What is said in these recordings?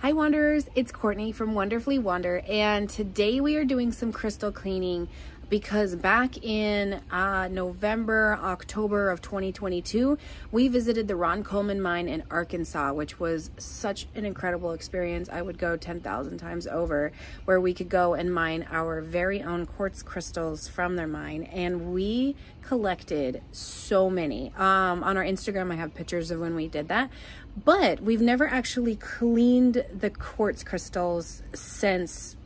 Hi Wanderers, it's Courtney from Wonderfully Wander and today we are doing some crystal cleaning because back in uh, November, October of 2022, we visited the Ron Coleman mine in Arkansas, which was such an incredible experience. I would go 10,000 times over, where we could go and mine our very own quartz crystals from their mine. And we collected so many. Um, on our Instagram, I have pictures of when we did that. But we've never actually cleaned the quartz crystals since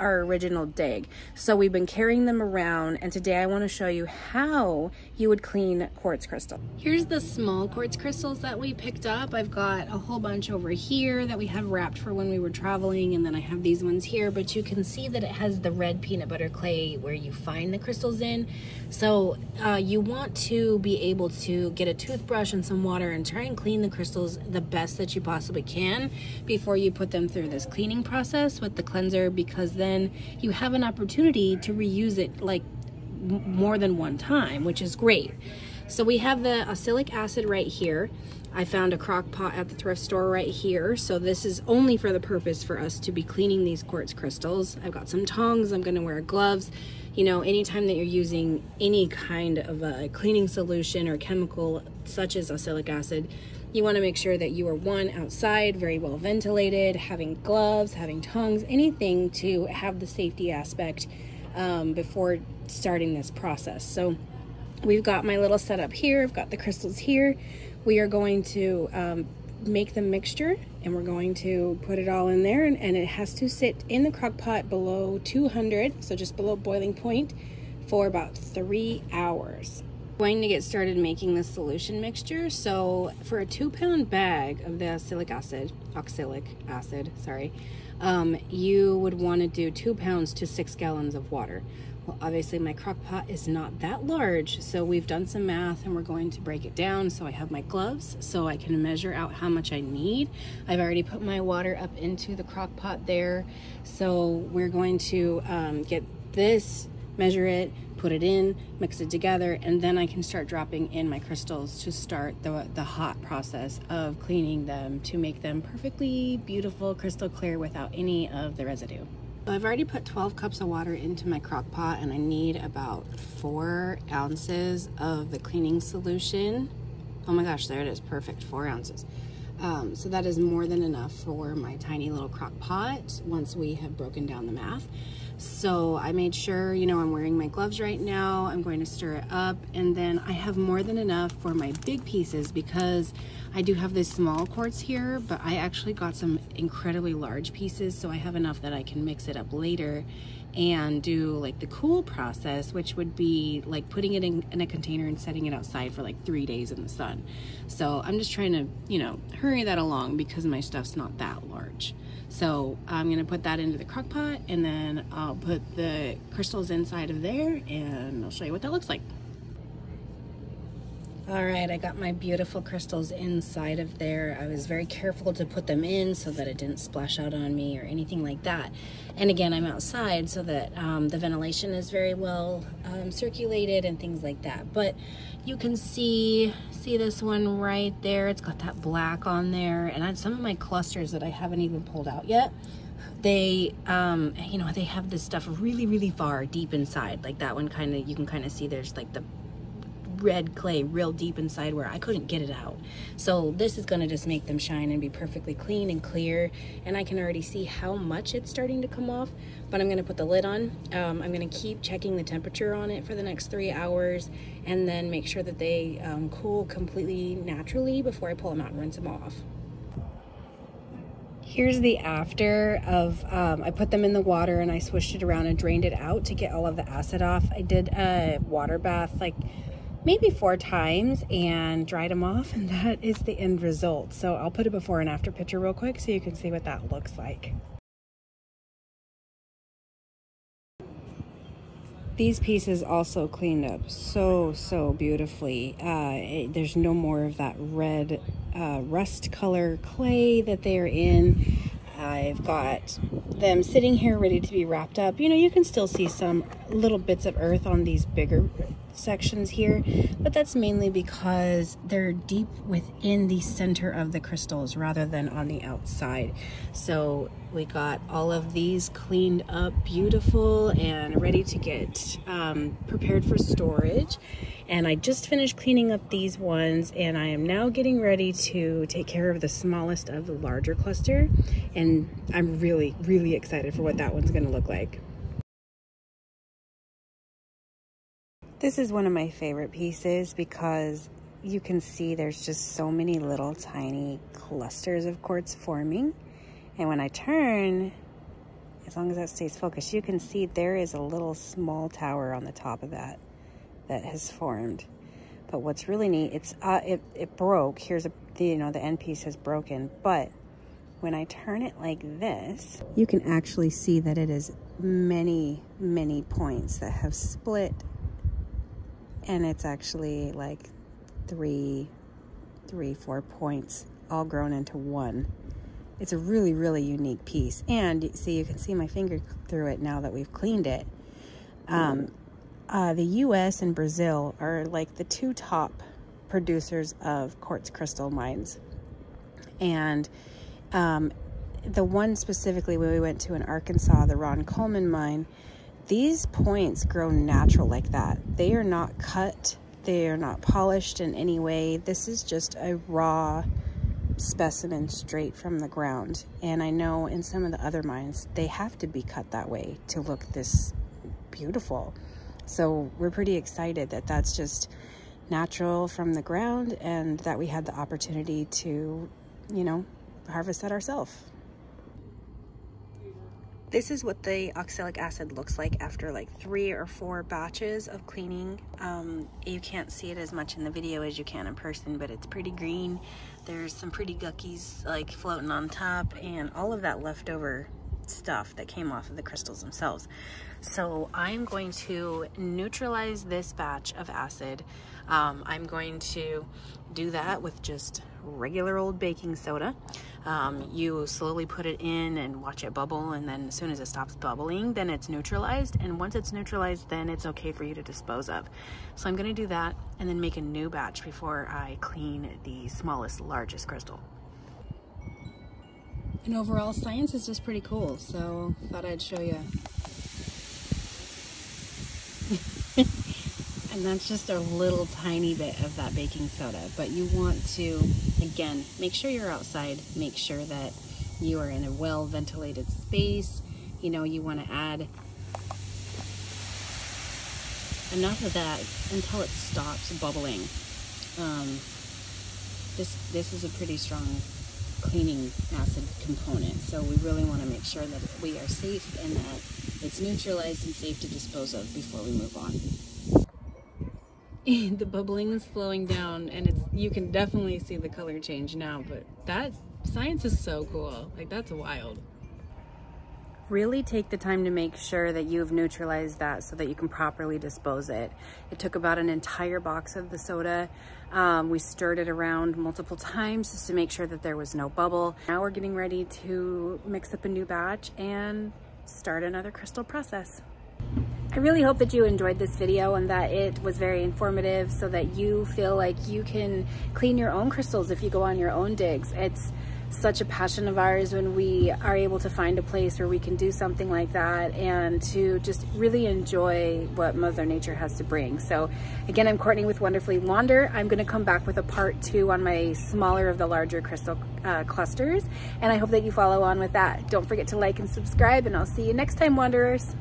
our original dig. So we've been carrying them around and today I want to show you how you would clean quartz crystal. Here's the small quartz crystals that we picked up. I've got a whole bunch over here that we have wrapped for when we were traveling and then I have these ones here but you can see that it has the red peanut butter clay where you find the crystals in. So uh, you want to be able to get a toothbrush and some water and try and clean the crystals the best that you possibly can before you put them through this cleaning process with the cleanser because then then you have an opportunity to reuse it like more than one time, which is great. So we have the acylic acid right here. I found a crock pot at the thrift store right here. So this is only for the purpose for us to be cleaning these quartz crystals. I've got some tongs, I'm gonna wear gloves. You know, anytime that you're using any kind of a cleaning solution or chemical such as acylic acid, you want to make sure that you are one outside, very well ventilated, having gloves, having tongs, anything to have the safety aspect um, before starting this process. So we've got my little setup here. I've got the crystals here. We are going to um, make the mixture and we're going to put it all in there and, and it has to sit in the crock pot below 200, so just below boiling point for about three hours going to get started making the solution mixture. So for a two pound bag of the acylic acid, oxalic acid, sorry, um, you would want to do two pounds to six gallons of water. Well, obviously my crock pot is not that large, so we've done some math and we're going to break it down. So I have my gloves so I can measure out how much I need. I've already put my water up into the crock pot there. So we're going to um, get this measure it, put it in, mix it together, and then I can start dropping in my crystals to start the, the hot process of cleaning them to make them perfectly beautiful, crystal clear without any of the residue. I've already put 12 cups of water into my crock pot and I need about four ounces of the cleaning solution. Oh my gosh, there it is, perfect, four ounces. Um, so that is more than enough for my tiny little crock pot once we have broken down the math. So I made sure, you know, I'm wearing my gloves right now. I'm going to stir it up and then I have more than enough for my big pieces because I do have this small quartz here, but I actually got some incredibly large pieces. So I have enough that I can mix it up later and do like the cool process, which would be like putting it in, in, a container and setting it outside for like three days in the sun. So I'm just trying to, you know, hurry that along because my stuff's not that large. So I'm gonna put that into the crock pot and then I'll put the crystals inside of there and I'll show you what that looks like. All right, I got my beautiful crystals inside of there. I was very careful to put them in so that it didn't splash out on me or anything like that. And again, I'm outside so that um, the ventilation is very well um, circulated and things like that. But you can see, see this one right there. It's got that black on there. And some of my clusters that I haven't even pulled out yet, they um you know they have this stuff really really far deep inside like that one kind of you can kind of see there's like the red clay real deep inside where I couldn't get it out. So this is gonna just make them shine and be perfectly clean and clear. And I can already see how much it's starting to come off, but I'm gonna put the lid on. Um, I'm gonna keep checking the temperature on it for the next three hours and then make sure that they um, cool completely naturally before I pull them out and rinse them off. Here's the after of, um, I put them in the water and I swished it around and drained it out to get all of the acid off. I did a water bath like maybe four times and dried them off and that is the end result. So I'll put a before and after picture real quick so you can see what that looks like. These pieces also cleaned up so, so beautifully. Uh, it, there's no more of that red uh, rust color clay that they're in. I've got them sitting here ready to be wrapped up. You know, you can still see some little bits of earth on these bigger sections here, but that's mainly because they're deep within the center of the crystals rather than on the outside. So we got all of these cleaned up beautiful and ready to get um, prepared for storage. And I just finished cleaning up these ones and I am now getting ready to take care of the smallest of the larger cluster. And I'm really, really excited for what that one's gonna look like. This is one of my favorite pieces because you can see there's just so many little tiny clusters of quartz forming. And when I turn, as long as that stays focused, you can see there is a little small tower on the top of that that has formed. But what's really neat, it's uh, it, it broke. Here's a, the, you know, the end piece has broken. But when I turn it like this, you can actually see that it is many, many points that have split and it's actually like three, three, four points all grown into one. It's a really, really unique piece. And see, you can see my finger through it now that we've cleaned it. Um, uh, the U.S. and Brazil are like the two top producers of quartz crystal mines. And um, the one specifically when we went to in Arkansas, the Ron Coleman mine, these points grow natural like that. They are not cut. They are not polished in any way. This is just a raw specimen straight from the ground. And I know in some of the other mines, they have to be cut that way to look this beautiful. So we're pretty excited that that's just natural from the ground and that we had the opportunity to, you know, harvest that ourselves. This is what the oxalic acid looks like after like three or four batches of cleaning. Um, you can't see it as much in the video as you can in person, but it's pretty green. There's some pretty guckies like floating on top and all of that leftover stuff that came off of the crystals themselves. So I'm going to neutralize this batch of acid. Um, I'm going to do that with just regular old baking soda. Um, you slowly put it in and watch it bubble and then as soon as it stops bubbling then it's neutralized and once it's neutralized then it's okay for you to dispose of. So I'm going to do that and then make a new batch before I clean the smallest largest crystal. And overall science is just pretty cool so thought I'd show you and that's just a little tiny bit of that baking soda. But you want to, again, make sure you're outside. Make sure that you are in a well ventilated space. You know, you want to add enough of that until it stops bubbling. Um, this, this is a pretty strong cleaning acid component. So we really want to make sure that we are safe and that it's neutralized and safe to dispose of before we move on. the bubbling is slowing down and it's you can definitely see the color change now but that science is so cool. Like that's wild. Really take the time to make sure that you've neutralized that so that you can properly dispose it. It took about an entire box of the soda. Um, we stirred it around multiple times just to make sure that there was no bubble. Now we're getting ready to mix up a new batch and start another crystal process I really hope that you enjoyed this video and that it was very informative so that you feel like you can clean your own crystals if you go on your own digs. It's such a passion of ours when we are able to find a place where we can do something like that and to just really enjoy what Mother Nature has to bring. So again, I'm Courtney with Wonderfully Wander. I'm gonna come back with a part two on my smaller of the larger crystal uh, clusters. And I hope that you follow on with that. Don't forget to like and subscribe and I'll see you next time, Wanderers.